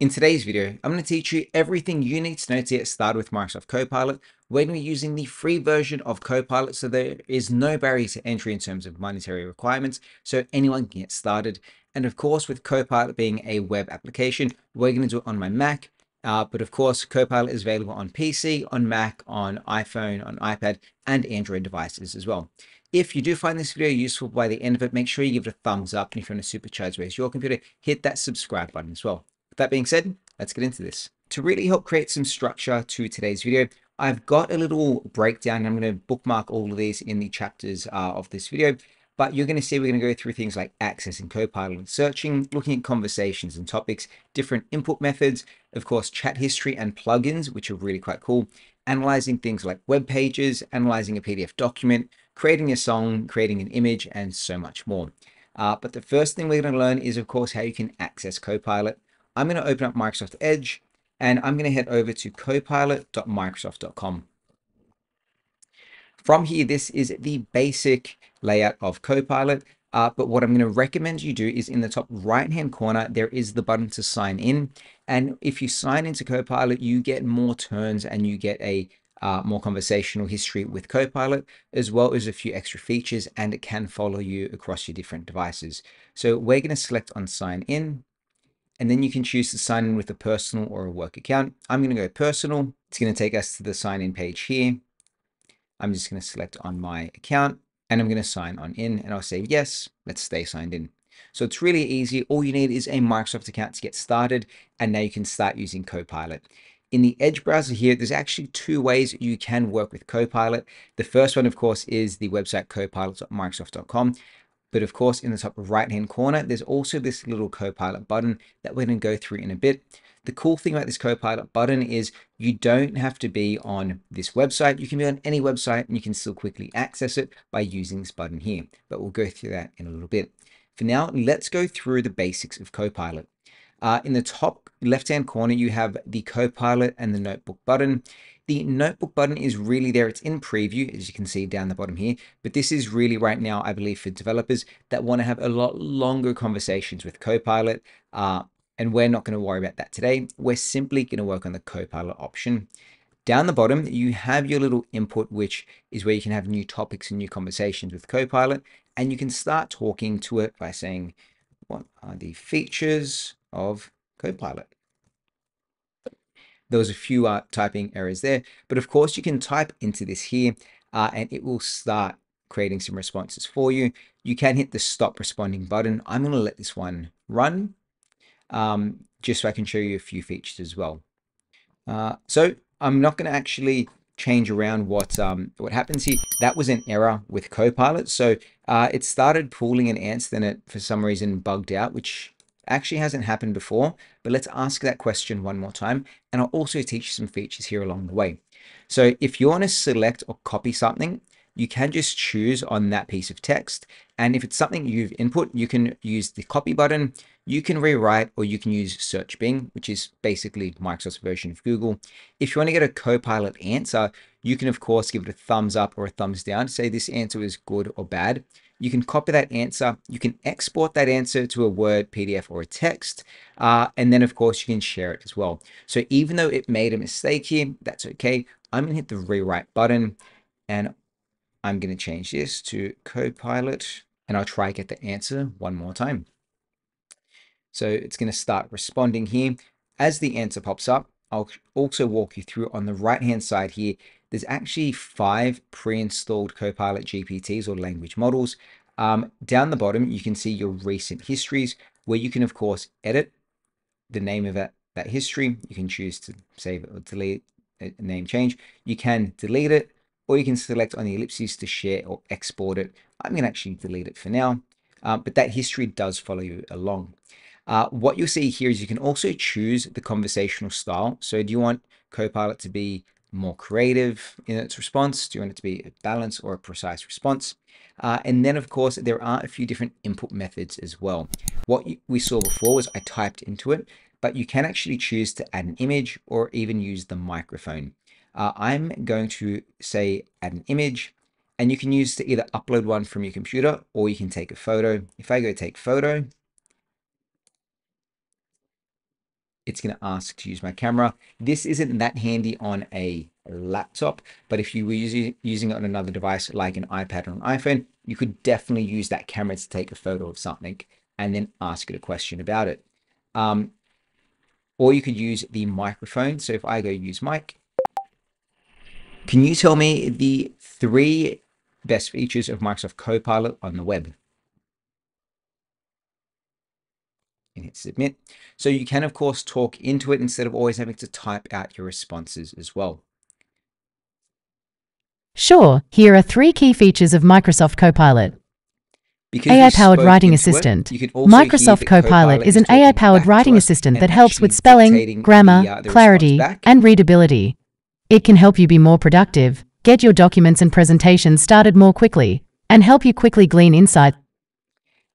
In today's video, I'm going to teach you everything you need to know to get started with Microsoft Copilot. when We're using the free version of Copilot, so there is no barrier to entry in terms of monetary requirements, so anyone can get started. And of course, with Copilot being a web application, we're going to do it on my Mac. Uh, but of course, Copilot is available on PC, on Mac, on iPhone, on iPad, and Android devices as well. If you do find this video useful by the end of it, make sure you give it a thumbs up. And if you want to supercharge race your computer, hit that subscribe button as well. That being said, let's get into this. To really help create some structure to today's video, I've got a little breakdown. I'm going to bookmark all of these in the chapters uh, of this video. But you're going to see we're going to go through things like accessing Copilot and searching, looking at conversations and topics, different input methods, of course, chat history and plugins, which are really quite cool, analyzing things like web pages, analyzing a PDF document, creating a song, creating an image, and so much more. Uh, but the first thing we're going to learn is, of course, how you can access Copilot. I'm going to open up Microsoft Edge and I'm going to head over to copilot.microsoft.com. From here, this is the basic layout of Copilot. Uh, but what I'm going to recommend you do is in the top right hand corner, there is the button to sign in. And if you sign into Copilot, you get more turns and you get a uh, more conversational history with Copilot, as well as a few extra features, and it can follow you across your different devices. So we're going to select on sign in and then you can choose to sign in with a personal or a work account. I'm going to go personal. It's going to take us to the sign in page here. I'm just going to select on my account and I'm going to sign on in and I'll say, yes, let's stay signed in. So it's really easy. All you need is a Microsoft account to get started. And now you can start using Copilot. In the Edge browser here, there's actually two ways you can work with Copilot. The first one, of course, is the website copilot.microsoft.com. But of course, in the top right hand corner, there's also this little Copilot button that we're going to go through in a bit. The cool thing about this Copilot button is you don't have to be on this website. You can be on any website and you can still quickly access it by using this button here. But we'll go through that in a little bit. For now, let's go through the basics of Copilot. Uh, in the top left-hand corner, you have the Copilot and the Notebook button. The notebook button is really there. It's in preview, as you can see down the bottom here. But this is really right now, I believe, for developers that want to have a lot longer conversations with Copilot. Uh, and we're not going to worry about that today. We're simply going to work on the Copilot option. Down the bottom, you have your little input, which is where you can have new topics and new conversations with Copilot. And you can start talking to it by saying, what are the features of Copilot? There was a few uh, typing errors there, but of course you can type into this here uh, and it will start creating some responses for you. You can hit the stop responding button. I'm going to let this one run um, just so I can show you a few features as well. Uh, so I'm not going to actually change around what um, what happens here. That was an error with Copilot. So uh, it started pulling an answer, then it for some reason bugged out, which actually hasn't happened before, but let's ask that question one more time. And I'll also teach you some features here along the way. So if you want to select or copy something, you can just choose on that piece of text. And if it's something you've input, you can use the copy button, you can rewrite, or you can use search Bing, which is basically Microsoft's version of Google. If you want to get a Copilot answer, you can of course give it a thumbs up or a thumbs down, say this answer is good or bad. You can copy that answer. You can export that answer to a Word, PDF, or a text. Uh, and then, of course, you can share it as well. So even though it made a mistake here, that's okay. I'm going to hit the rewrite button and I'm going to change this to Copilot and I'll try to get the answer one more time. So it's going to start responding here. As the answer pops up, I'll also walk you through on the right hand side here there's actually five pre-installed Copilot GPTs or language models. Um, down the bottom, you can see your recent histories where you can, of course, edit the name of that, that history. You can choose to save or delete a name change. You can delete it or you can select on the ellipses to share or export it. I'm going to actually delete it for now, uh, but that history does follow you along. Uh, what you'll see here is you can also choose the conversational style. So do you want Copilot to be more creative in its response? Do you want it to be a balanced or a precise response? Uh, and then, of course, there are a few different input methods as well. What we saw before was I typed into it, but you can actually choose to add an image or even use the microphone. Uh, I'm going to say add an image, and you can use to either upload one from your computer or you can take a photo. If I go take photo, it's going to ask to use my camera. This isn't that handy on a laptop, but if you were using, it on another device like an iPad or an iPhone, you could definitely use that camera to take a photo of something and then ask it a question about it. Um, or you could use the microphone. So if I go use mic, can you tell me the three best features of Microsoft Copilot on the web? And hit submit. So you can, of course, talk into it instead of always having to type out your responses as well. Sure, here are three key features of Microsoft Copilot. AI-powered writing assistant. It, Microsoft Copilot, is an AI-powered writing assistant that helps with spelling, grammar, the, uh, the clarity, and readability. It can help you be more productive, get your documents and presentations started more quickly, and help you quickly glean insight.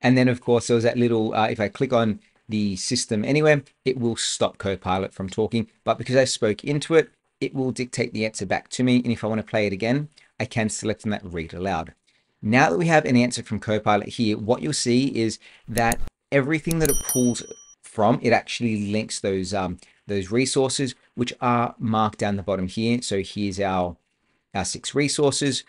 And then, of course, there was that little, uh, if I click on the system anywhere, it will stop Copilot from talking. But because I spoke into it, it will dictate the answer back to me. And if I want to play it again, I can select on that read aloud. Now that we have an answer from Copilot here, what you'll see is that everything that it pulls from, it actually links those um, those resources, which are marked down the bottom here. So here's our, our six resources.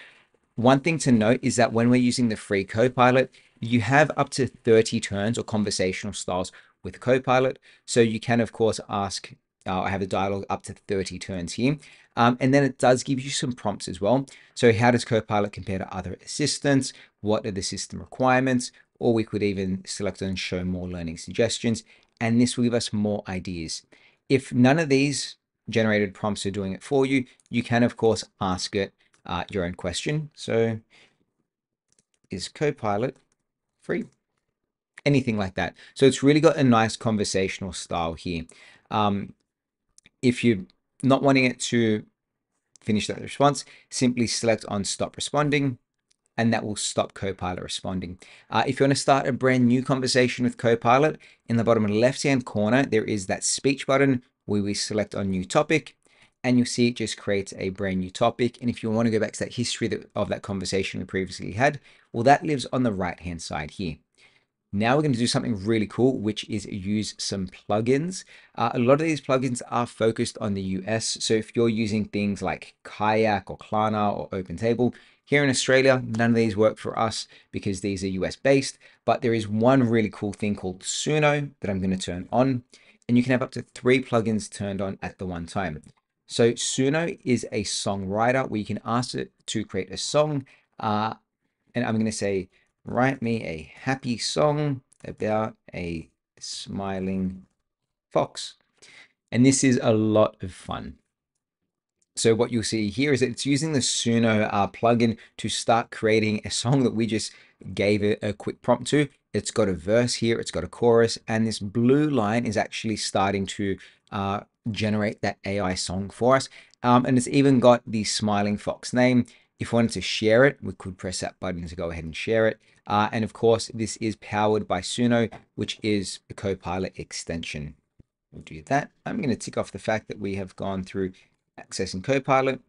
One thing to note is that when we're using the free Copilot, you have up to 30 turns or conversational styles with Copilot. So you can, of course, ask, uh, I have a dialogue up to 30 turns here. Um, and then it does give you some prompts as well. So how does Copilot compare to other assistants? What are the system requirements? Or we could even select and show more learning suggestions. And this will give us more ideas. If none of these generated prompts are doing it for you, you can, of course, ask it uh, your own question. So is Copilot free? anything like that. So it's really got a nice conversational style here. Um, if you're not wanting it to finish that response, simply select on stop responding and that will stop Copilot responding. Uh, if you want to start a brand new conversation with Copilot, in the bottom left-hand corner, there is that speech button where we select on new topic and you'll see it just creates a brand new topic. And if you want to go back to that history of that conversation we previously had, well, that lives on the right-hand side here. Now we're going to do something really cool, which is use some plugins. Uh, a lot of these plugins are focused on the US. So if you're using things like Kayak or Klarna or OpenTable, here in Australia, none of these work for us because these are US based, but there is one really cool thing called Suno that I'm going to turn on and you can have up to three plugins turned on at the one time. So Suno is a songwriter where you can ask it to create a song uh, and I'm going to say, write me a happy song about a smiling fox. And this is a lot of fun. So what you'll see here is that it's using the Suno uh, plugin to start creating a song that we just gave it a quick prompt to. It's got a verse here, it's got a chorus, and this blue line is actually starting to uh, generate that AI song for us. Um, and it's even got the smiling fox name. If we wanted to share it, we could press that button to go ahead and share it. Uh, and of course, this is powered by Suno, which is a Copilot extension. We'll do that. I'm going to tick off the fact that we have gone through accessing Copilot.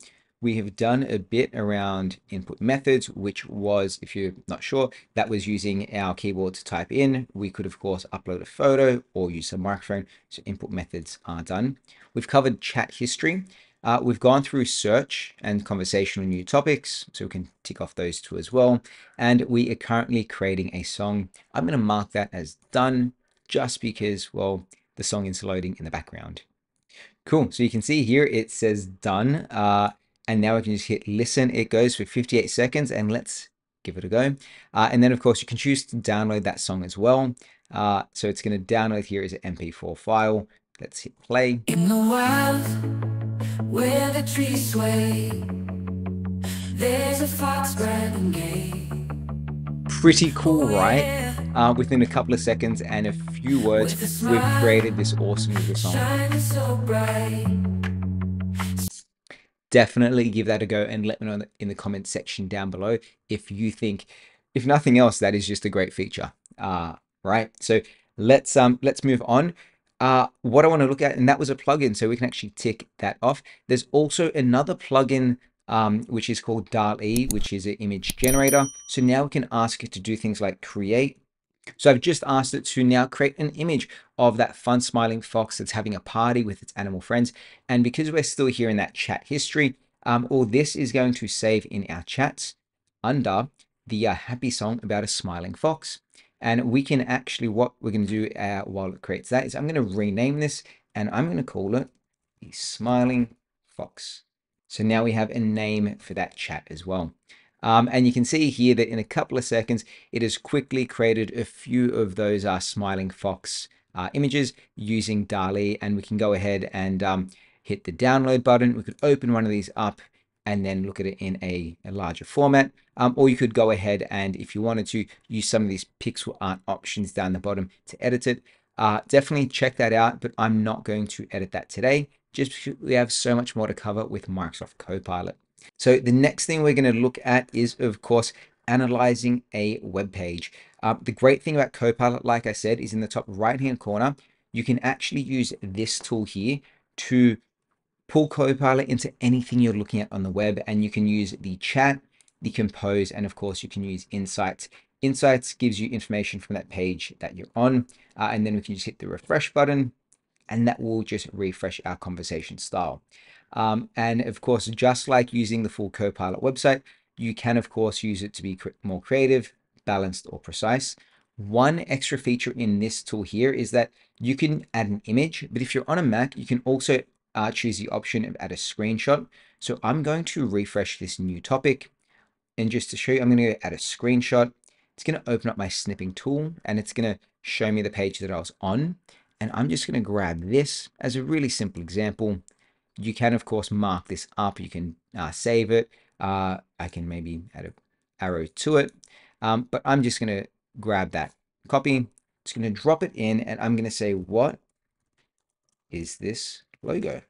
We have done a bit around input methods, which was, if you're not sure, that was using our keyboard to type in. We could, of course, upload a photo or use a microphone. So input methods are done. We've covered chat history. Uh, we've gone through search and conversational new topics, so we can tick off those two as well. And we are currently creating a song. I'm going to mark that as done just because, well, the song is loading in the background. Cool. So you can see here it says done. Uh, and now we can just hit listen. It goes for 58 seconds and let's give it a go. Uh, and then, of course, you can choose to download that song as well. Uh, so it's going to download here as an MP4 file. Let's hit play. In the wild where the trees sway. There's a fox gay. Pretty cool, right? Uh, within a couple of seconds and a few words, we've created this awesome little song. Definitely give that a go and let me know in the comments section down below if you think, if nothing else, that is just a great feature. Uh, right? So let's um let's move on uh, what I want to look at, and that was a plugin, so we can actually tick that off. There's also another plugin um, which is called DALL-E, which is an image generator. So now we can ask it to do things like create, So I've just asked it to now create an image of that fun smiling fox that's having a party with its animal friends. And because we're still here in that chat history, um, all this is going to save in our chats under the uh, happy song about a smiling fox. And we can actually, what we're going to do uh, while it creates that is I'm going to rename this and I'm going to call it the smiling fox. So now we have a name for that chat as well. Um, and you can see here that in a couple of seconds, it has quickly created a few of those uh, smiling fox uh, images using DALL-E. And we can go ahead and um, hit the download button. We could open one of these up and then look at it in a, a larger format. Um, or you could go ahead and if you wanted to use some of these pixel art options down the bottom to edit it. Uh, definitely check that out, but I'm not going to edit that today just because we have so much more to cover with Microsoft Copilot. So the next thing we're going to look at is, of course, analyzing a web page. Uh, the great thing about Copilot, like I said, is in the top right-hand corner, you can actually use this tool here to pull Copilot into anything you're looking at on the web, and you can use the chat, the compose, and of course, you can use insights. Insights gives you information from that page that you're on, uh, and then we can just hit the refresh button, and that will just refresh our conversation style. Um, and of course, just like using the full Copilot website, you can of course use it to be more creative, balanced, or precise. One extra feature in this tool here is that you can add an image, but if you're on a Mac, you can also uh, choose the option of add a screenshot. So I'm going to refresh this new topic. And just to show you, I'm going to add a screenshot. It's going to open up my snipping tool and it's going to show me the page that I was on. And I'm just going to grab this as a really simple example. You can, of course, mark this up. You can uh, save it. Uh, I can maybe add an arrow to it. Um, but I'm just going to grab that copy. It's going to drop it in and I'm going to say, what is this logo?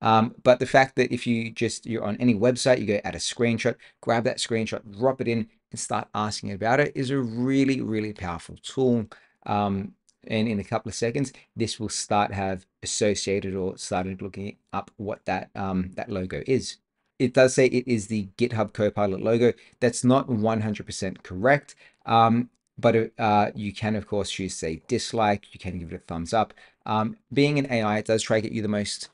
Um, but the fact that if you just, you're on any website, you go add a screenshot, grab that screenshot, drop it in and start asking about it is a really, really powerful tool. Um, and in a couple of seconds, this will start have associated or started looking up what that um, that logo is. It does say it is the GitHub Copilot logo. That's not 100% correct, um, but uh, you can, of course, choose say dislike. You can give it a thumbs up. Um, being an AI, it does try to get you the most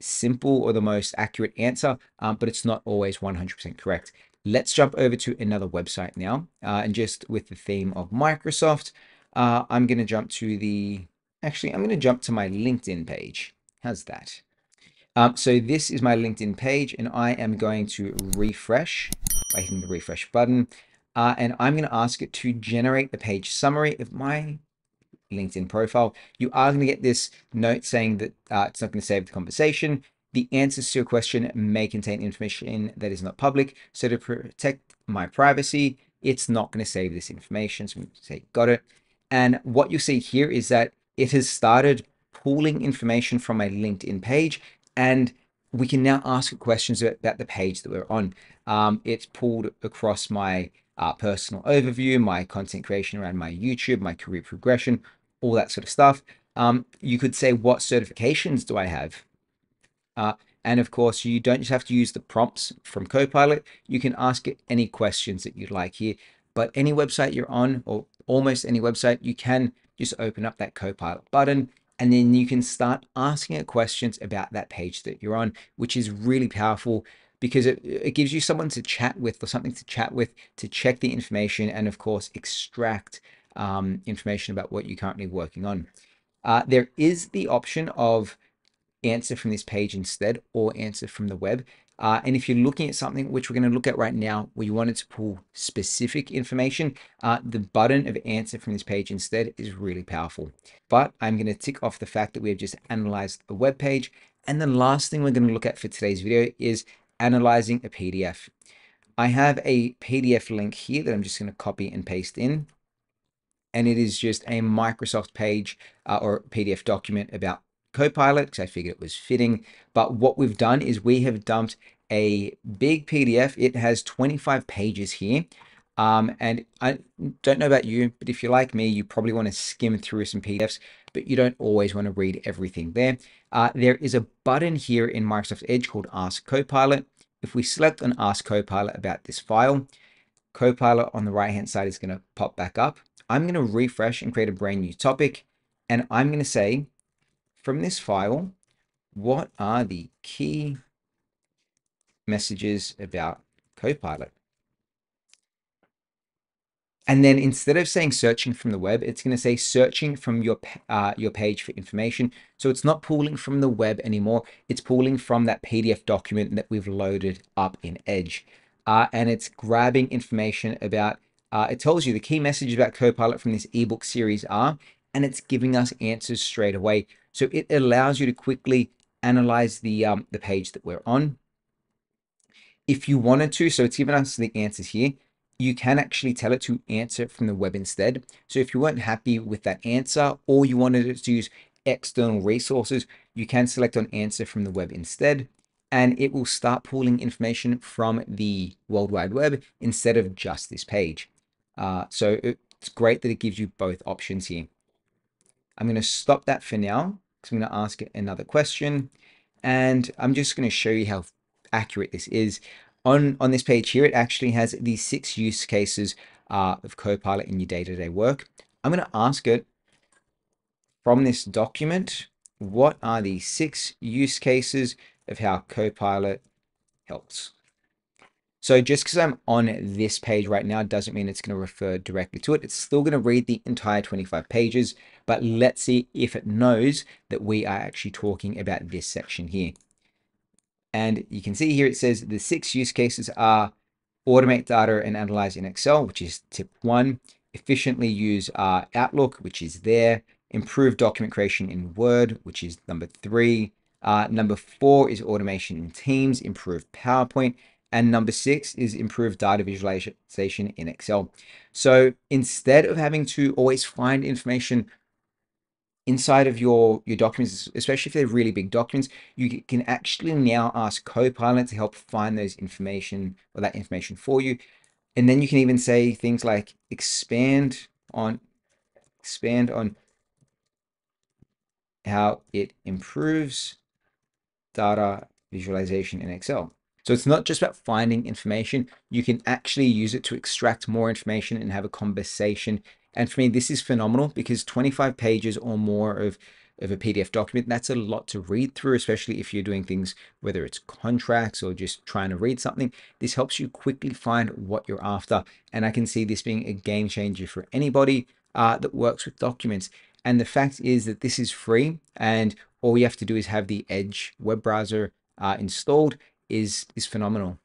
simple or the most accurate answer, um, but it's not always 100% correct. Let's jump over to another website now, uh, and just with the theme of Microsoft, uh, I'm going to jump to the, actually, I'm going to jump to my LinkedIn page. How's that? Um, so this is my LinkedIn page and I am going to refresh by hitting the refresh button. Uh, and I'm going to ask it to generate the page summary of my LinkedIn profile. You are going to get this note saying that uh, it's not going to save the conversation. The answers to your question may contain information that is not public. So to protect my privacy, it's not going to save this information. So I'm going to say, got it. And what you see here is that it has started pulling information from my LinkedIn page and we can now ask questions about the page that we're on. Um, it's pulled across my uh, personal overview, my content creation around my YouTube, my career progression, all that sort of stuff. Um, you could say, what certifications do I have? Uh, and of course, you don't just have to use the prompts from Copilot. You can ask it any questions that you'd like here. But any website you're on, or almost any website, you can just open up that Copilot button and then you can start asking it questions about that page that you're on, which is really powerful because it, it gives you someone to chat with or something to chat with to check the information and of course extract um, information about what you're currently working on. Uh, there is the option of answer from this page instead or answer from the web. Uh, and if you're looking at something which we're going to look at right now where you wanted to pull specific information, uh, the button of answer from this page instead is really powerful. But I'm going to tick off the fact that we have just analyzed a web page. And the last thing we're going to look at for today's video is analyzing a PDF. I have a PDF link here that I'm just going to copy and paste in. And it is just a Microsoft page uh, or PDF document about Copilot because I figured it was fitting. But what we've done is we have dumped a big PDF. It has 25 pages here. Um, and I don't know about you, but if you're like me, you probably want to skim through some PDFs, but you don't always want to read everything there. Uh, there is a button here in Microsoft Edge called Ask Copilot. If we select on Ask Copilot about this file, Copilot on the right hand side is going to pop back up. I'm going to refresh and create a brand new topic. And I'm going to say from this file, what are the key messages about Copilot? And then instead of saying searching from the web, it's going to say searching from your uh, your page for information. So it's not pulling from the web anymore. It's pulling from that PDF document that we've loaded up in Edge. Uh, and it's grabbing information about, uh, it tells you the key messages about Copilot from this ebook series are, and it's giving us answers straight away. So it allows you to quickly analyze the, um, the page that we're on. If you wanted to, so it's given us the answers here you can actually tell it to answer from the web instead. So if you weren't happy with that answer or you wanted it to use external resources, you can select on answer from the web instead, and it will start pulling information from the World Wide Web instead of just this page. Uh, so it's great that it gives you both options here. I'm going to stop that for now because I'm going to ask it another question. And I'm just going to show you how accurate this is on, on this page here, it actually has these six use cases uh, of Copilot in your day-to-day -day work. I'm going to ask it from this document, what are the six use cases of how Copilot helps? So just because I'm on this page right now doesn't mean it's going to refer directly to it. It's still going to read the entire 25 pages, but let's see if it knows that we are actually talking about this section here. And you can see here it says the six use cases are automate data and analyze in Excel, which is tip one, efficiently use uh, Outlook, which is there, improve document creation in Word, which is number three. Uh, number four is automation in Teams, improve PowerPoint. And number six is improve data visualization in Excel. So instead of having to always find information inside of your, your documents, especially if they're really big documents, you can actually now ask Copilot to help find those information or that information for you. And then you can even say things like expand on expand on how it improves data visualization in Excel. So it's not just about finding information. You can actually use it to extract more information and have a conversation and for me, this is phenomenal because 25 pages or more of, of a PDF document, that's a lot to read through, especially if you're doing things, whether it's contracts or just trying to read something. This helps you quickly find what you're after. And I can see this being a game changer for anybody uh, that works with documents. And the fact is that this is free and all you have to do is have the Edge web browser uh, installed is, is phenomenal.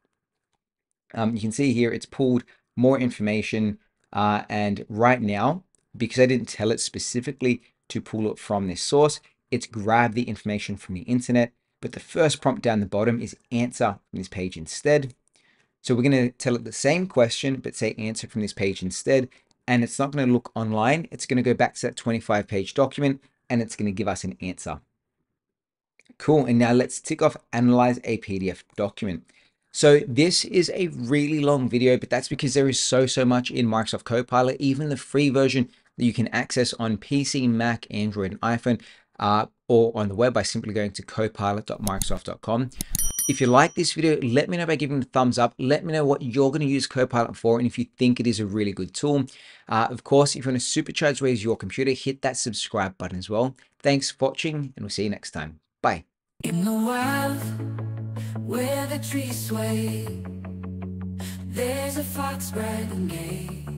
Um, you can see here it's pulled more information uh, and right now, because I didn't tell it specifically to pull it from this source, it's grabbed the information from the internet. But the first prompt down the bottom is answer from this page instead. So we're going to tell it the same question, but say answer from this page instead. And it's not going to look online. It's going to go back to that 25 page document and it's going to give us an answer. Cool. And now let's tick off analyze a PDF document. So this is a really long video, but that's because there is so, so much in Microsoft Copilot, even the free version that you can access on PC, Mac, Android, and iPhone, uh, or on the web by simply going to copilot.microsoft.com. If you like this video, let me know by giving it a thumbs up. Let me know what you're going to use Copilot for and if you think it is a really good tool. Uh, of course, if you want to supercharge ways your computer, hit that subscribe button as well. Thanks for watching and we'll see you next time. Bye where the trees sway There's a fox riding gay